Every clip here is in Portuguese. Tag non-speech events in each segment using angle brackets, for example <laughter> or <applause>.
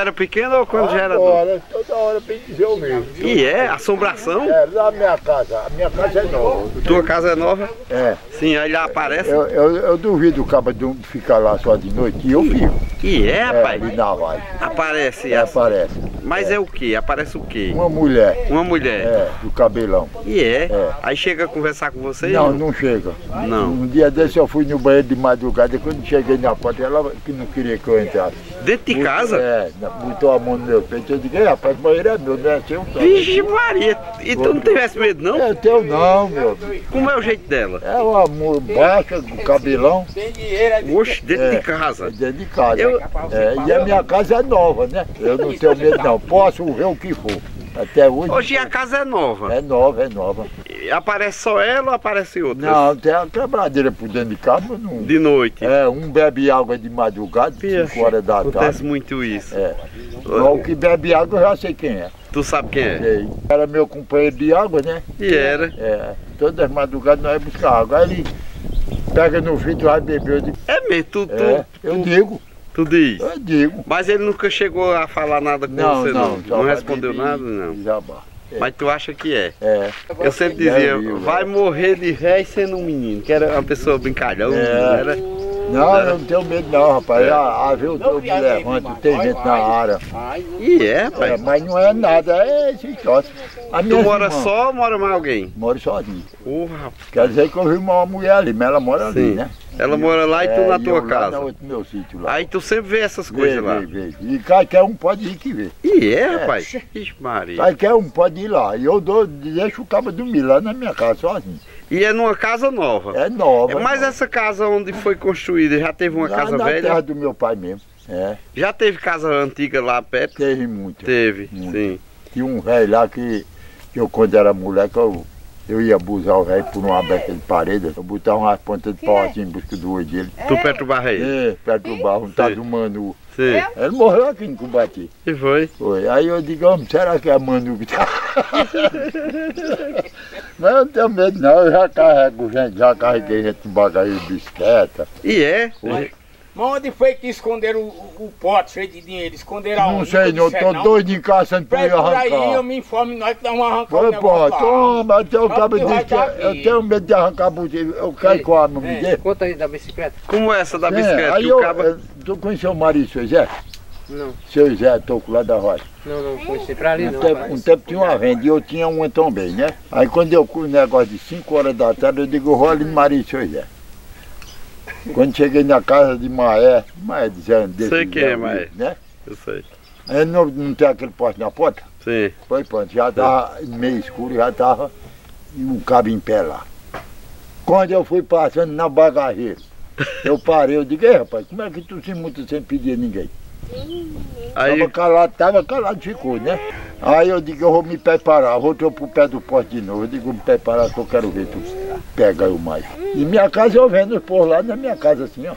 era pequeno ou quando já era Agora, adulto? Toda hora bem dizer o mesmo. E é? Assombração? É, lá na minha casa, a minha casa é nova. Tua casa é nova? É, Sim, aí lá aparece. eu, eu, eu duvido o cabo de ficar lá só de noite, e eu fico. E é, É, rapaz? ali na vale. Aparece. É, assim. aparece. Mas é o quê? Aparece o quê? Uma mulher, Uma mulher. é, do cabelão. E é? É. Aí chega a conversar com você? Não, não chega. Não. Um dia desse eu fui no banheiro de madrugada, quando cheguei na porta, ela que não queria que eu entrasse. Dentro de casa? É, botou a mão no meu peito, eu digo, "Ei, rapaz, banheiro é meu, não é seu. não." Vixe Maria! E tu não tivesse medo não? É teu não, meu. Como é o jeito dela? É uma baixa, com cabelão, Oxe, dentro É. de casa. dentro de casa. Eu- É, e a minha casa é nova, né? Eu não tenho medo não, posso ver o que for. Até hoje Hoje a casa é nova. é nova, é nova. Aparece só ela ou aparece outra? Não, tem a quebradeira por dentro de casa, não. De noite. É, um bebe água de madrugada, 5 horas da Acontece tarde. muito isso. É. O que bebe água eu já sei quem é. Tu sabe quem é? Sei. Era meu companheiro de água, né? E era. É. Todas as madrugadas nós ia buscar água. Aí ele pega no vidro, vai beber. Digo, É mesmo, tu, tu, é, eu tu, digo, tu diz. eu digo. Mas ele nunca chegou a falar nada com Não, você, não. não? Não respondeu nada, não. e Jabá. Mas tu acha que é? É. Eu sempre Já dizia, viu, vai morrer de ré sendo um menino, que era uma pessoa brincalhão, É. era. Não, eu não tenho medo não, rapaz. A, a ver o eu me levanto, tem gente na área. E é, É, rapaz. mas não é nada, é. A Tu minha mora irmã só ou mora mais alguém? Moro sozinho. Porra, rapaz. Quer dizer que eu vi uma mulher ali, mas ela mora ali, Sim. né? Ela mora lá e tu É, na tua lá casa. Outro meu sítio lá. Aí tu sempre vê essas Vê, coisas lá. vê, vê. E qualquer um pode ir que vê. E é, rapaz. Ixi, Maria. Qualquer um pode ir lá. E eu dou, deixo o cabo dormir lá na minha casa sozinho. E é numa casa nova. É nova. É, Mas nova. essa casa onde foi construída, já teve uma lá casa na velha? terra do meu pai mesmo. É, Já teve casa antiga lá perto? teve muito. Teve, Muito. sim. Tinha um velho lá que, que eu quando era moleque, eu, eu ia abusar o velho por uma aberta de parede. Eu botava umas pontas de pau assim em busca do olho dele. Tu perturba ele? É, perto do barro, um tal do Manu. Sim. Ele morreu aqui em Cumbati. E foi? Foi. Aí eu digo, homem, será que é Manu que tá? <laughs> Mas eu não tenho medo não, eu já carrego gente, já carreguei gente em bagageiro de bicicleta. E é? Foi. Mas onde foi que esconderam o, o, o pote cheio de dinheiro? Esconderam Não sei, não, eu tô doido em caçando pra ir Pega por aí, eu arrancar. me informe, nós que vamos arrancar o Foi, pô, negócio lá. toma, eu tenho Só cabo de que eu tenho medo de arrancar a botija, eu quero com a arma, me dê. Conta aí da bicicleta. Como essa da É, bicicleta? aí eu, o caba... eu- tu conheceu o marido, seu Zé? Não, Seu Zé, toco lá da roça. não, não conheci pra ali Um não. tempo, um tempo tinha uma venda e eu tinha uma também, né? Aí quando eu com o negócio de 5 horas da tarde, eu digo, eu ali no marido, seu Zé. Quando cheguei na casa de Maé, Maé dizendo desse Sei quem é Zé, Maé. Né? Eu sei. Aí não, não tem aquele poste na porta? Sim. Foi pronto, já estava meio escuro, já estava e um cabo em pé lá. Quando eu fui passando na bagageira, eu parei, eu digo, rapaz, como é que tu se multa sem pedir a ninguém? Aí, Tava calado, tava calado, ficou, né? Aí eu digo, eu vou me preparar, voltou pro pé do poste de novo, eu digo, me preparar que eu quero ver tu pega eu mais. E minha casa eu vendo por lá na minha casa assim, ó.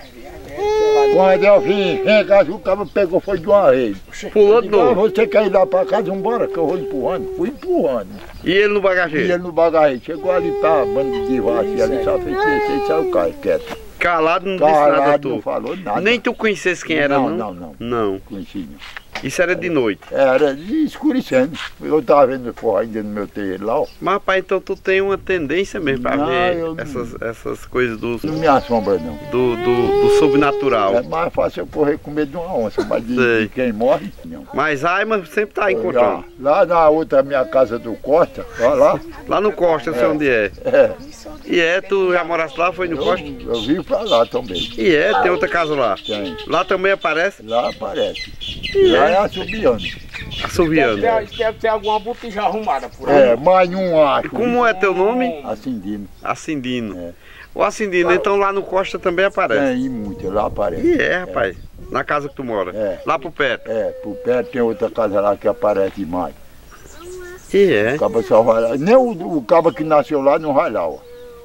Quando eu vim, vem cá, o cabo pegou, foi de uma vez. pulou de digo, ah, novo. você quer ir lá pra casa, vambora, que eu vou empurrando. Fui empurrando. E ele no E bagageiro? ele no bagageiro, chegou ali pra banda de vaca, ali só fez e saiu cai, quieto. Calado, não disse nada Calado, tu. não falou nada. Nem tu conhecesse quem era, não? não, não, não. Não. Conheci não. Isso era de noite. Era escurecendo. Eu tava vendo porra ainda no meu terreiro lá, ó. Mas, rapaz, então tu tem uma tendência mesmo Não, ver não- essas, essas coisas do, Não me assombra não. do, do, do sobrenatural. É mais fácil eu correr com medo de uma onça, mas de, de quem morre, não. Mas Aima sempre tá encontrando. lá na outra minha casa do Costa, ó lá, Lá no Costa, eu sei onde é. é, E é, tu já moraste lá, foi no eu, Costa? eu vim pra lá também. E é, tem outra casa lá. Tem. Lá também aparece Lá aparece. Lá é assobiando. assoviando. Deve, deve ter alguma botija arrumada por aí. É, mas não acho. Como é teu nome? Acendino. Acindino. É. O Acindino, então lá no Costa também aparece. Tem muito, lá aparece. E é, rapaz. Na casa que tu mora. É. Lá pro perto. É, por perto tem outra casa lá que aparece mais. E é. O cabo só vai lá. Nem o, o cabo que nasceu lá não vai lá, ó.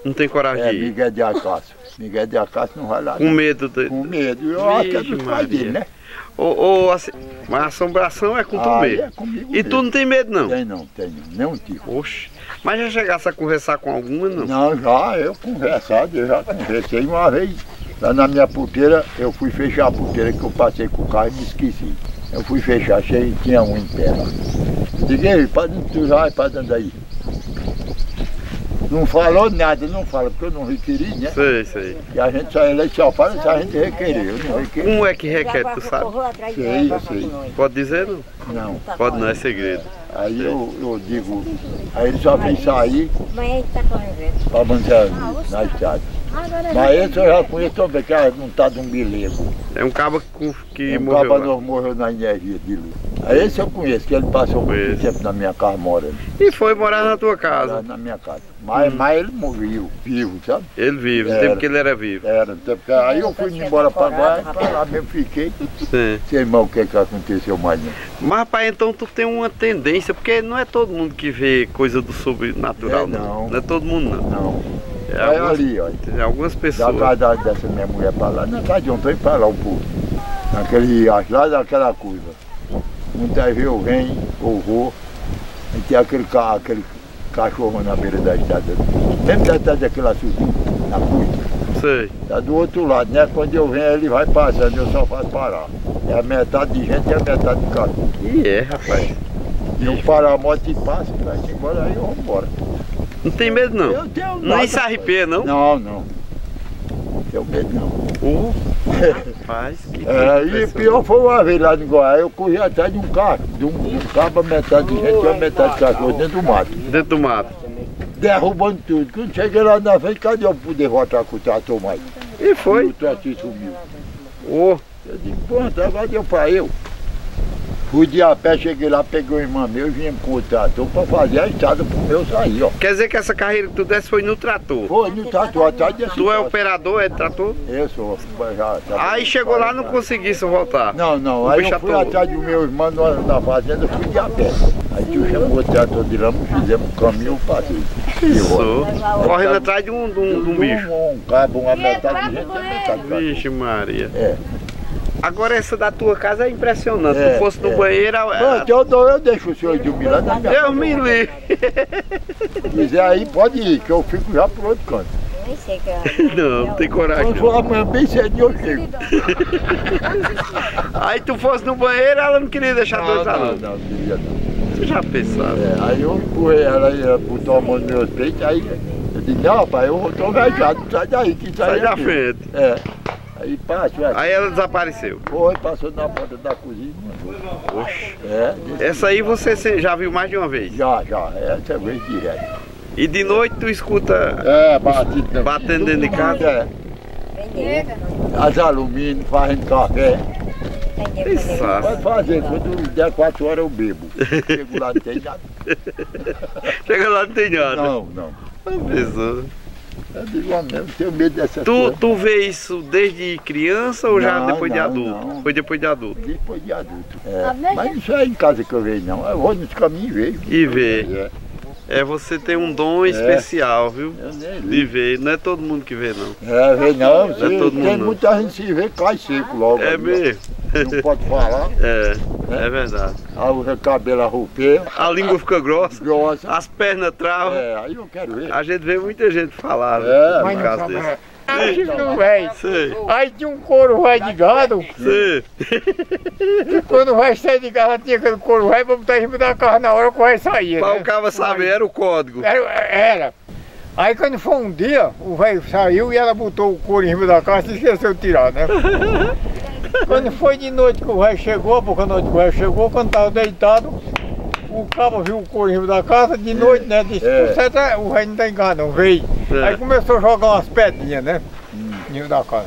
Não tem coragem É, de ir. Miguel de Acácio. Miguel de Acácio não vai lá. Com não. medo de. Com medo. Eu acho que é Vixe dos pais dele, né? Ou, ou assim, mas assombração é com tu Ah, mesmo. é comigo E tu mesmo. não tem medo, não? Tem não, tem não. Nem um tipo. Oxe. Mas já chegasse a conversar com alguma, não? Não, já, eu conversado, eu já conversei uma vez. Lá na minha puteira, eu fui fechar a puteira que eu passei com o carro e me esqueci. Eu fui fechar, cheio, tinha um em pé lá. Liguei, para dentro, tu vai para dentro daí. Não falou nada, não fala, porque eu não requeri, né? Sei, sei. E a gente só, ele só fala se a gente requerer, eu não requeri. Como é que requer, tu sabe? Sei, eu sei. Pode dizer não? Não. Pode não, é segredo. Aí eu, eu digo, aí ele só vem sair tá correndo. para manter na estrada. Mas esse eu já conheço também, que é não está de um bilego. É um cabo com- que um morreu cabo lá. não morreu na energia de luz. Aí esse eu conheço, que ele passou muito tempo na minha casa morando. E foi morar na tua casa. Na minha casa. Mas, mas ele morreu, vivo, sabe? Ele vive, no tempo que ele era vivo. Era, no tempo que- aí eu fui embora para lá, para lá mesmo fiquei. Sim. Sei mal o que, que aconteceu mais. Não. Mas, rapaz, então tu tem uma tendência, porque não é todo mundo que vê coisa do sobrenatural, É, não. Não é todo mundo, não. não. É algumas, ali, ó. tem algumas Da pessoas. casa da- dessa minha mulher para lá, na casa de ontem para lá um pouco. Naquele riacho, lá daquela curva. Muitas vezes eu venho, ou vou, e tem aquele, ca- aquele cachorro na beira da estrada. Mesmo detrás daquela subida, na curva. Sei. Tá do outro lado, né? Quando eu venho ele vai passando, eu só faço parar. É a metade de gente e a metade de carro. E é, rapaz. E eu paro a moto e passo, vai embora, aí eu vou embora. Não tem medo, não. Eu tenho Nem nada. se arrepia, não? Não, não. Não tenho medo não. Oh, rapaz, que É, e pior foi uma vez lá em Goiás, eu corri atrás de um carro, de um, de um cabo, metade de gente e metade de cachorro dentro do mato, Dentro do mato. derrubando tudo. Quando cheguei lá na frente, cadê eu poder voltar com o trator mais? E E foi. o trator sumiu. Oh, Eu digo, pronto, agora deu pra eu. Fui de a pé, cheguei lá, peguei o irmão meu e vinha com o trator pra fazer a estrada pro meu sair, ó. quer dizer que essa carreira que tu desse foi no trator. Foi no trator, atrás desse Tu é operador, é trator? Eu sou, já, já- Aí chegou lá não conseguisse voltar. Não, não, O aí eu fui atolou. atrás do meu irmão na, fazenda, fui de a pé. Aí tu chamou o trator de lama, fizemos o caminho, passei. Volta. Correndo atrás de um, de um, de um bicho. Um, um cabo, uma metade de gente, a metade. Vixe Maria. É. Agora essa da tua casa é impressionante. É, Se fosse no é. banheiro, Pronto, é... eu, dou, eu deixo o senhor dormir lá na minha casa. me livre. Se quiser aí, pode ir, que eu fico já pro outro canto. Nem sei que é. <laughs> Não, não tem coragem. Não. for amanhã bem cedinho, eu chego. <laughs> Aí tu fosse no banheiro, ela não queria deixar Não, entrar não, não. não, queria não. Você já pensava? É, aí eu empurrei ela e ela botou a mão nos meus peitos, aí eu disse, não, rapaz, eu tô viajado, sai daí, que sai Sai da aqui. frente. É. Aí passou, aí, Aí ela desapareceu. foi, passou na porta da cozinha. Oxe. É, Essa aí você já viu mais de uma vez. já, já, essa vez direto. E de noite tu escuta É, batido. Batendo dentro de casa? É, as alumínio, fazendo café. Pensa. Pode fazer, quando der quatro horas eu bebo. <laughs> Chego lá, não tem nada. Chega lá não tem nada. Não, não. Pensou. Eu digo, "Ah, tenho medo dessas Tu, coisas. tu vê isso desde criança ou já Não, depois de não, adulto? não. Foi depois de adulto. Depois de adulto. É. Mas isso é em casa que eu vejo, não. Eu vou nos caminhos e vejo. E vê. É. É, você tem um dom especial, viu? De ver. Não é todo mundo que vê, não. É, vê não. Se, todo mundo, tem não. muita gente se vê, cai seco logo. É ali, ó. mesmo. Não pode falar. <laughs> É, é verdade. Aí o cabelo arrupeia, A língua fica grossa, grossa. as pernas travam. É, aí eu quero ver. A gente vê muita gente falar É, no mas caso desse. Não. Sei, Aí tinha um couro velho de gado, sei. e quando o velho saía de casa, tinha aquele couro velho pra botar em cima da carro na hora que o velho saía. Pra né? o cara saber, era o código. Era, era. Aí quando foi um dia, o velho saiu e ela botou o couro em cima da casa e esqueceu de tirar, né? <laughs> quando foi de noite que o velho chegou, porque a noite que o velho chegou, quando estava deitado, o cabo viu o em cima da casa, de noite, né? Disse, É. "Por certo, é, o velho não tem casa não, veio. É. Aí começou a jogar umas pedrinhas, né? Em cima da casa.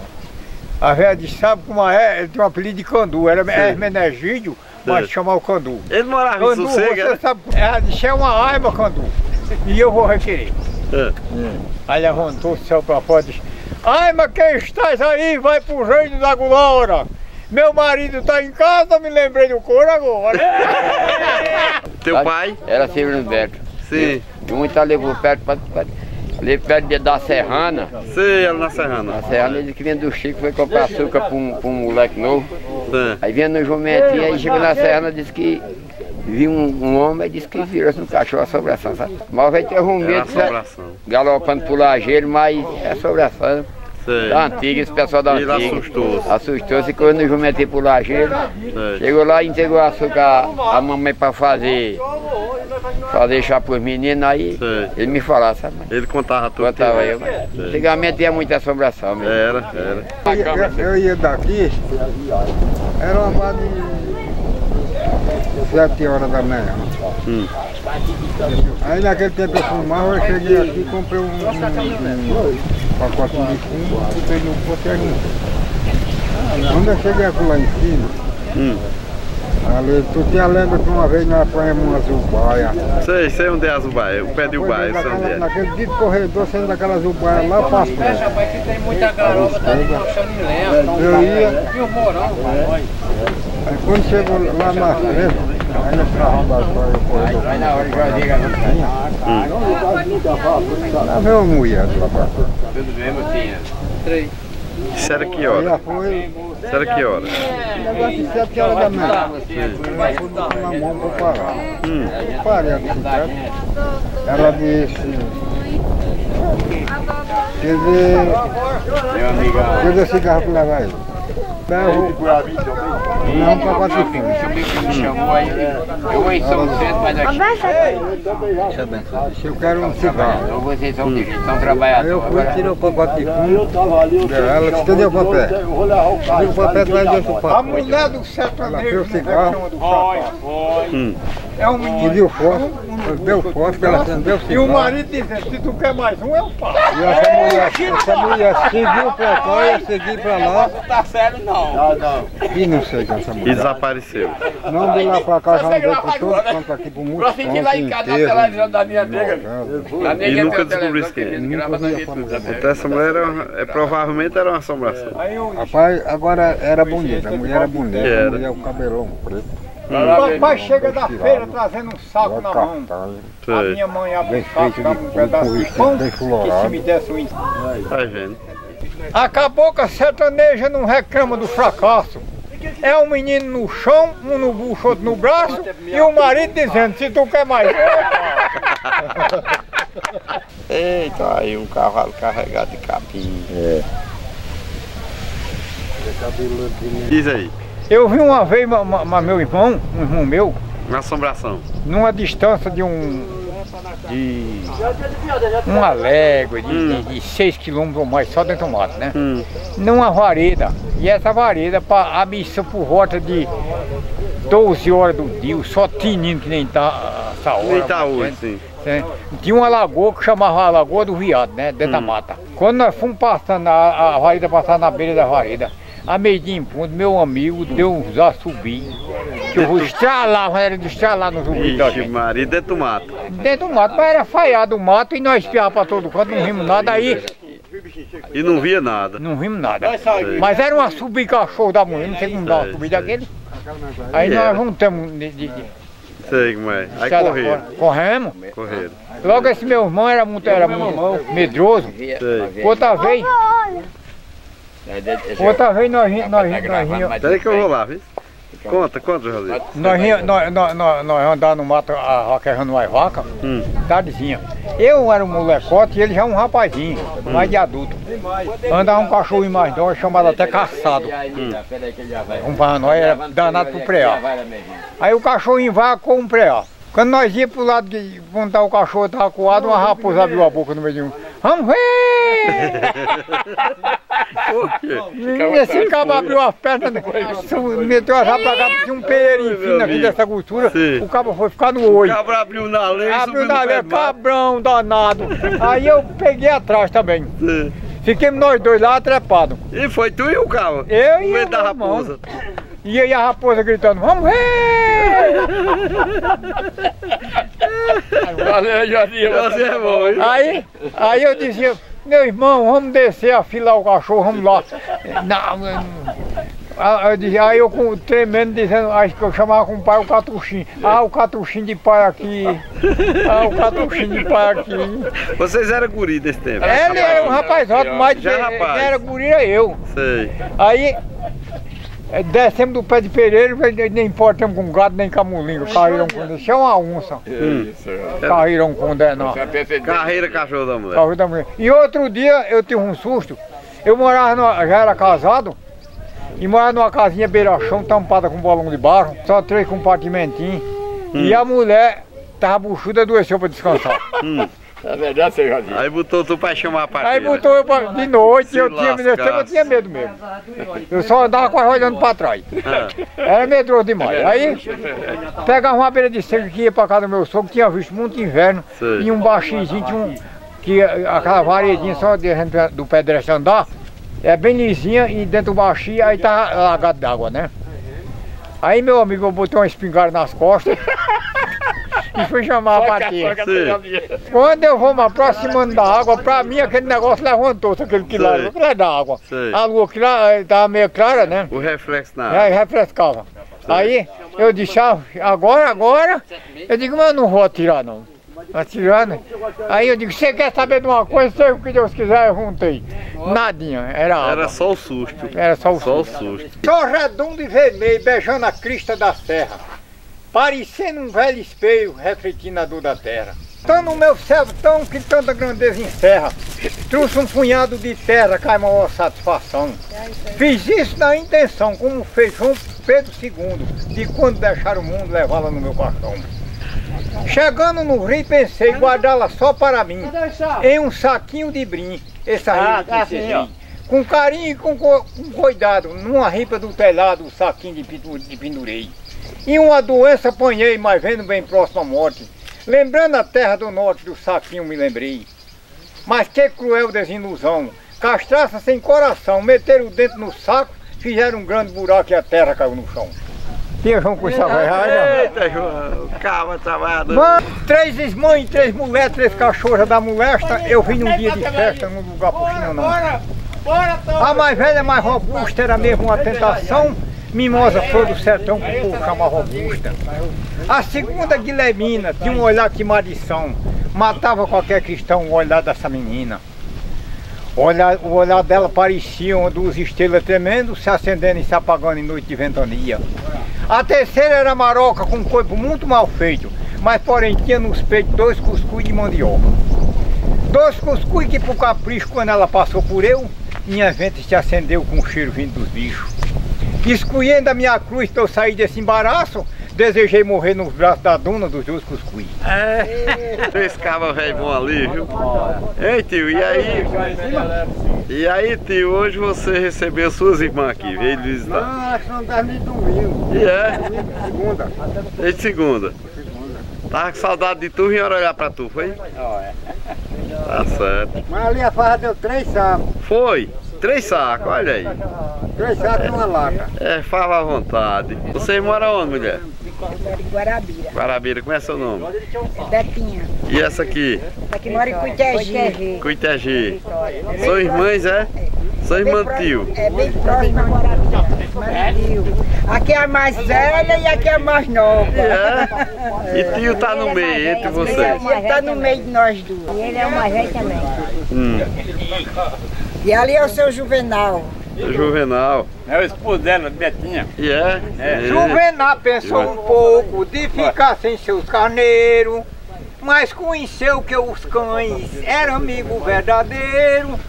A velha disse, sabe como é? Ele tem um apelido de Candu, era Hermenegídio, mas É. chamava o Candu. Ele morava em Candu, sossego, você era? sabe, ela disse, é uma arma, Candu. E eu vou requerer. É. Aí levantou o céu pra fora e disse, ai, mas quem estás aí? Vai pro reino da glória. Meu marido tá em casa, me lembrei do couro agora. <laughs> Teu pai? Era Severino Beto. Sim. E um tá levou perto pra, pra, ali perto de- da Serrana. Sei, ela na Serrana. Na Serrana ele que vinha do Chico, foi comprar açúcar pra um, pra um moleque novo. É. Aí vinha no jumentinho, aí chegou na Serrana, disse que viu um, um homem e disse que virou-se no cachorro assombração, sabe? Mas vai ter um medo, galopando por lajeiro, mas é assombração. Sei. Da antiga, esse pessoal da Ele antiga. assustou-se. Assustou-se quando eu jumentei por lajeiro. Sei. Chegou lá e entregou açúcar a mamãe pra fazer. Fazer chá pros meninos, aí Sei. ele me falava, sabe? Ele contava tudo. Botava eu. Antigamente tinha muita assombração mesmo. Era, era. Eu, eu ia daqui, era uma base de 7 horas da manhã. Hum. Aí naquele tempo eu fumava, eu cheguei aqui e comprei um, um, um pacotinho de fumo, botei no posto e aí Quando eu cheguei aqui lá em cima, Hum. ali, tu tinha lembra que uma vez nós apanhamos uma zubaia. Sei, sei onde é a Zubaia. O pé de Ubaia, sei onde é. Naquele dito corredor, saindo daquela zubaia lá pra frente. Rapaz, que tem muita garopa, tá no chão, não lembra. Eu ia, E o morão, rapaz. Aí quando chegou lá na frente, aí nós travamos a história do corredor. Vai na hora que eu digo, Lá veio uma mulher lá pra cá. tudo bem, mocinha. Três. Isso que hora? foi era que hora? negócio de 7 horas da manhã. Aí fui na mão pra parar. Hum. Eu parei a bicicleta. Ela disse. Quer dizer, quer dizer cigarro pra levar ele. Não, pacote de fumo. Me chamou aí. Eu vou em São Centro, mas aqui. Disse, Eu quero um cigarro. Ou vocês são, são Aí eu trabalhadores. fui, tirei o pacote de fumo. Ela disse, cadê o papel? Cadê o papel atrás dentro do papel? A mulher do sertanejo. Ela fez o cigarro. Hum. É um menino. Pediu fósforo, deu fósforo, ela acendeu o. E o marido dizendo, se tu quer mais um, eu faço. E essa mulher, essa mulher seguiu pra cá, ia seguir pra lá. Tá sério, não. E não sei quem é essa E mulher. desapareceu. Não de lá pra cá, já andou por todo canto aqui pro mundo. Eu fiquei lá em casa na televisão da minha nega. E nunca o telefone descobriu que é. Então essa mulher é, provavelmente era uma assombração. Rapaz, agora era bonita, a mulher era bonita, a mulher o cabelão preto. Papai chega da feira trazendo um saco na mão. A minha mãe abre o saco, dá um pedaço de pão, que se me desse um... Vai vendo. Acabou que a sertaneja não reclama do fracasso. É um menino no chão, um no bucho, outro no braço, e o marido dizendo, se tu quer mais um. <laughs> Eita, aí um cavalo carregado de capim. Diz aí. Eu vi uma vez ma- ma- ma- meu irmão, um irmão meu, Uma assombração. numa distância de um. de. uma légua, de, de, 6 quilômetros ou mais, só dentro do mato, né? Hum. Numa vareda. E essa vareda, a missa por volta de 12 horas do dia, só tinindo que nem tá essa hora. Nem tá hoje, sim. né? Tinha uma lagoa que chamava a Lagoa do Viado, né? Dentro da mata. Quando nós fomos passando, a, a vareda passar na beira da vareda, a meio de ponto, meu amigo deu uns assobios. Que eu vou estralar, era de estralar nos ouvidos da gente. Maria, dentro do mato. Dentro do mato, mas era falhado o mato e nós espiava pra todo canto, não vimos nada aí, E não via nada. não vimos nada. Mas era um assobio cachorro da mulher, não sei como dar um Sei, assobio sei. daquele. Aí E nós era. voltamos de, de, de Sei como é. Aí correram. Corremos. Correram. Logo esse meu irmão era muito, era muito medroso. Sei. Outra vez, outra vez nós nós nós ri- Peraí que eu vou lá, viu? Conta, conta, José. nós nós nós nós nós andávamos no mato a vaquejando mais vaca, Hum. tardezinha. Eu era um molecote e ele já um rapazinho, mais de adulto. Andava um cachorro mais novo, chamado até caçado. Um para nós era danado pro preá. Aí o cachorrinho vai com um preá. Quando nós ia pro lado de tá o cachorro tava acuado, uma raposa abriu a boca no meio de um. Vamos ver! <laughs> Por quê? Esse cabo abriu as pernas, né? Meteu as rapagadas, tinha um pereirinho fino aqui dessa cultura, o cabo foi ficar no O olho. cabra abriu na lei Abriu na lei, cabrão danado. Aí eu peguei atrás também. Sim. Fiquemos nós dois lá trepados. E foi tu e o cabra? Eu e o da raposa. E aí a raposa gritando, vamos ver! Valeu, Josinha. Você é bom, hein? Aí, aí eu dizia, meu irmão, vamos descer, afilar o cachorro, vamos lá. Não, eu- ah, eu dizia, aí eu com, tremendo dizendo, acho que eu chamava com o pai o catuxinho. Ah, o catuxinho de pai aqui. Ah, o catuxinho de pai aqui. Vocês eram guri desse tempo? Ele era um rapaz alto, mas Já quem rapaz. era guri era eu. Sei. Aí descemos do pé de pereiro, nem importamos com gado nem com a mulinga. Caíram com isso é uma onça. Hum. Caíram com dentro. Carreira cachorro da mulher. Carro da mulher. E outro dia eu tive um susto Eu morava, numa- já era casado, e morava numa casinha beira-chão, tampada com bolão de barro, só três compartimentinhos. E a mulher tava buchuda, adoeceu pra descansar. É verdade, seu Joãozinho. Aí botou tu pra chamar a Aí parteira. botou eu pra, de noite, Se eu tinha, eu lascasse. tinha medo mesmo. Eu só andava quase olhando pra trás. Ah, Era medroso demais. Aí pegava uma beira de seca que ia pra casa do meu sogro, tinha visto muito inverno, Sei. e um baixinho, tinha um, que aquela varedinha só de, do pedestre andar, é bem lisinha e dentro do baixinho aí tá lagado d'água, né? Aí meu amigo eu botei uma espingarda nas costas <laughs> e fui chamar a parteira. Quando eu vou me aproximando da água, pra mim aquele negócio levantou-se, aquele quilado, Sei. aquilo é da água. Sei. A lua clara, tava meio clara, né? o reflexo na Já refrescava. Aí eu disse, ah, agora, agora, eu digo, mas eu não vou atirar não. Atirar, né? Aí eu digo, você quer saber de uma coisa, seja o que Deus quiser, eu juntei. Nadinha, era água. Era só o susto. Era só o Só o susto. susto. Só redondo e vermelho, beijando a crista da serra. Parecendo um velho espelho refletindo a dor da terra. Tô no meu céu tão que tanta grandeza encerra. Trouxe um punhado de terra, cai maior satisfação. Fiz isso na intenção, como fez João Pedro II, de quando deixar o mundo levá-la no meu caixão. Chegando no rio, pensei guardá-la só para mim, em um saquinho de brim. Essa ripa que encerrei. Com carinho e com, co- com cuidado, numa ripa do telhado, o saquinho de, de pendurei. E uma doença apanhei, mas vendo bem próximo à morte. Lembrando a terra do norte, do saquinho me lembrei. Mas que cruel desilusão. Castraça sem coração, meteram o dentro no saco, fizeram um grande buraco e a terra caiu no chão. Tinha João com essa vai, Eita, João, calma, trabalhador. Mãe, três mães, três mulheres, três cachorras da molesta, eu vim num dia de festa num lugar puxinho não. A mais velha, mais robusta, era mesmo uma tentação, mimosa flor do sertão o povo chama robusta. A segunda, Guilhermina, tinha um olhar que maldição, matava qualquer cristão o olhar dessa menina. O olhar, dela parecia uma duas estrelas tremendas se acendendo e se apagando em noite de ventania. A terceira era maroca com um corpo muito mal feito, mas porém tinha nos peitos dois cuscuz de mandioca. Dois cuscuz que por capricho, quando ela passou por eu, minha vente se acendeu com o cheiro vindo dos bichos. Escolhendo a minha cruz que eu saí desse embaraço, desejei morrer nos braços da dona dos dois cuscuz. Três cabas velho bom ali, viu? Ei, tio, e aí? E aí, tio, hoje você recebeu suas irmãs aqui, veio visitar. Ah, acho que não dá nem domingo. E é? Segunda. Desde segunda. Tava com saudade de tu, vieram olhar pra tu, foi? Tá certo. Mas ali a farra deu três sacos. Foi. Três sacos, olha aí. Três sacos e uma laca. É, fala à vontade. Você mora onde, mulher? Guarabira. Guarabira, como é seu nome? Betinha. E essa aqui? Aqui mora em Cuitegi. Cuitegi. São irmãs, é? São irmã do tio. É bem próximo a Guarabira. Aqui é a mais velha e aqui é a mais nova. É? E tio tá no meio, entre vocês. Ele tá no meio de nós duas. E ele é o mais velho também. Hum, E ali é o seu Juvenal. Juvenal. É o esposo dela, Betinha. E é? É. Juvenal pensou um pouco de ficar sem seus carneiros, mas conheceu que os cães eram amigo verdadeiro.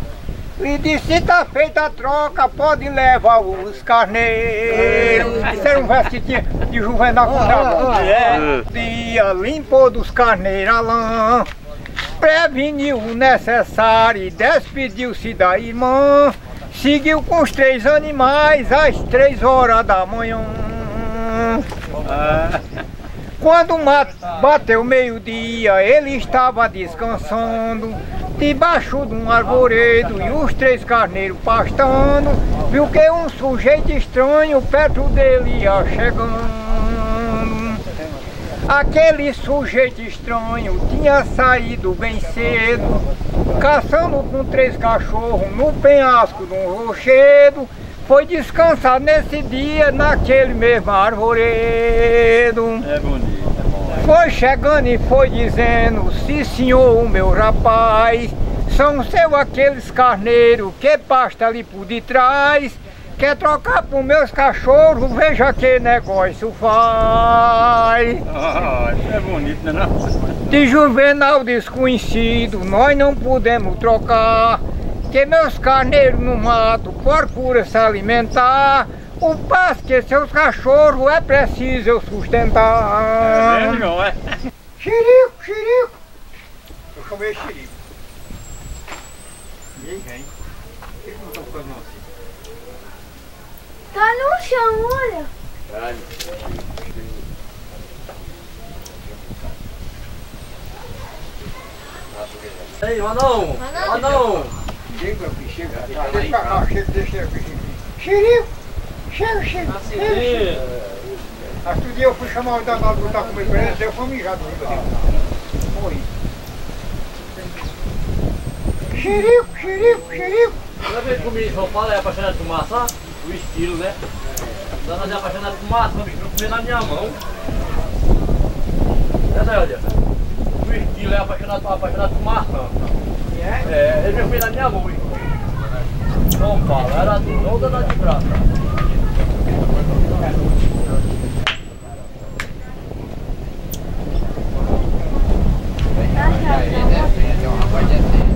E disse, tá feita a troca, pode levar os carneiros. Isso era um tinha de Juvenal com dragão. É. Dia limpou dos carneiros a lã, preveniu o necessário e despediu-se da irmã. Seguiu com os três animais às três horas da manhã. Quando bateu meio-dia, ele estava descansando debaixo de um arvoredo e os três carneiros pastando. Viu que um sujeito estranho perto dele ia chegando. Aquele sujeito estranho tinha saído bem cedo, caçando com três cachorros no penhasco de um rochedo. Foi descansar nesse dia naquele mesmo arvoredo. É bonito. Foi chegando e foi dizendo, sim senhor, meu rapaz, são seu aqueles carneiros que pasta ali por detrás. Quer trocar por meus cachorros, veja que negócio faz. Ah, isso é bonito, né não? De juvenal desconhecido, nós não podemos trocar. que meus carneiros no mato procuram se alimentar, o passo que seus cachorros é preciso eu sustentar. É, não é? Xerico, xerico. Eu chamei xerico. E aí vem. Por que não tá ficando? Tá no chão, olha. Ei, Manão! Manão! Chega, chega. Deixa pra cá, chega, deixa eu ver. Xerico, chega, chega. chega. Outro dia eu fui chamar o danado pra botar comigo, ele deu fome já do Foi. Xerico, xerico, xerico. Toda vez que o menino João Paulo é apaixonado por maçã, o estilo, né? Tá nós apaixonados por maçã, bicho, não comer na minha mão. Essa aí, olha. O estilo é apaixonado, apaixonado por maçã. É? É, ele me comer na minha mão, bicho. Não fala, era toda na de prata. Ai, ai, ai, ai, ai, ai,